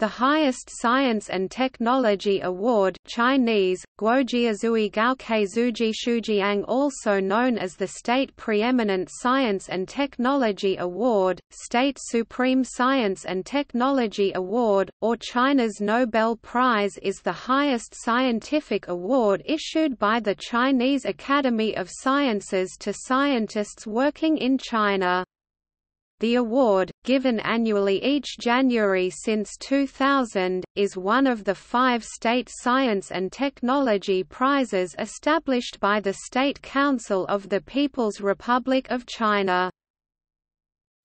The highest science and technology award Chinese, Guojiazui Gaokeizuji Shujiang also known as the State Preeminent Science and Technology Award, State Supreme Science and Technology Award, or China's Nobel Prize is the highest scientific award issued by the Chinese Academy of Sciences to scientists working in China. The award, given annually each January since 2000, is one of the five state science and technology prizes established by the State Council of the People's Republic of China.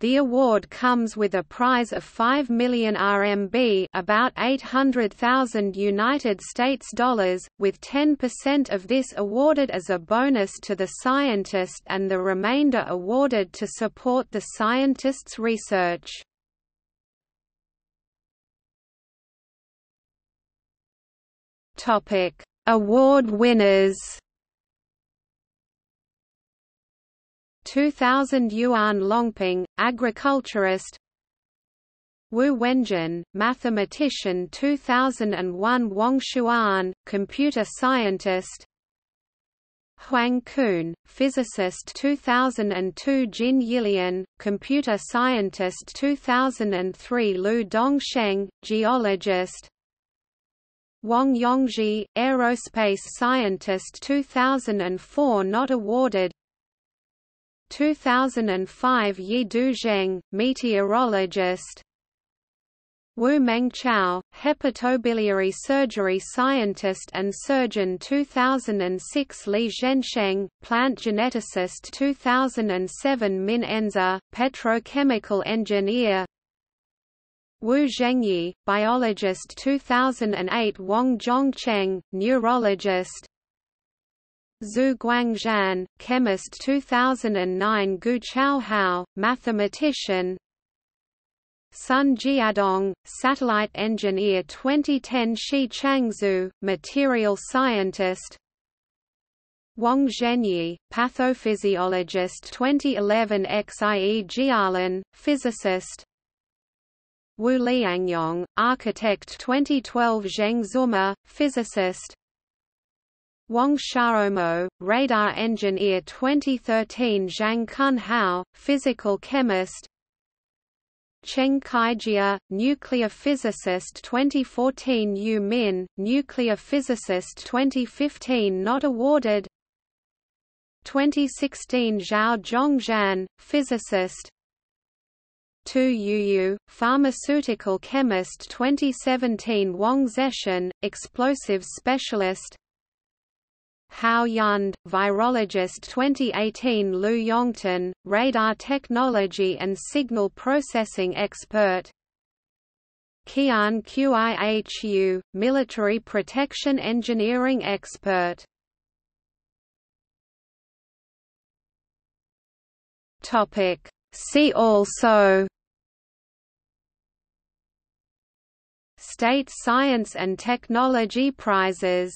The award comes with a prize of 5 million RMB, about 800,000 United States dollars, with 10% of this awarded as a bonus to the scientist and the remainder awarded to support the scientist's research. Award winners 2000 Yuan Longping, agriculturist. Wu Wenjun, mathematician 2001 Wang Xuan, computer scientist. Huang Kun, physicist 2002 Jin Yilian, computer scientist 2003 Liu Dongsheng, geologist. Wang Yongzhi, aerospace scientist 2004 not awarded 2005 Ye Duzheng, meteorologist. Wu Mengchao, hepatobiliary surgery scientist and surgeon 2006 Li Zhensheng, plant geneticist 2007 Min Enze, petrochemical engineer. Wu Zhengyi, biologist 2008 Wang Zhongcheng, neurologist Xu Guangxian, chemist 2009 Gu Chaohao, mathematician. Sun Jiadong, satellite engineer 2010 Shi Changxu, material scientist. Wang Zhenyi, pathophysiologist 2011 Xie Jialin, physicist. Wu Liangyong, architect 2012 Zheng Zhemin, physicist Wang Xiaomo, radar engineer 2013 Zhang Cunhao, physical chemist. Cheng Kaijia, nuclear physicist 2014 Yu Min, nuclear physicist 2015 not awarded. 2016 Zhao Zhongxian, physicist. Tu Youyou, pharmaceutical chemist 2017 Wang Zeshan, explosives specialist Hou Yunde, virologist 2018 Liu Yongtan, radar technology and signal processing expert. Qian Qihu, military protection engineering expert. See also State Science and Technology Prizes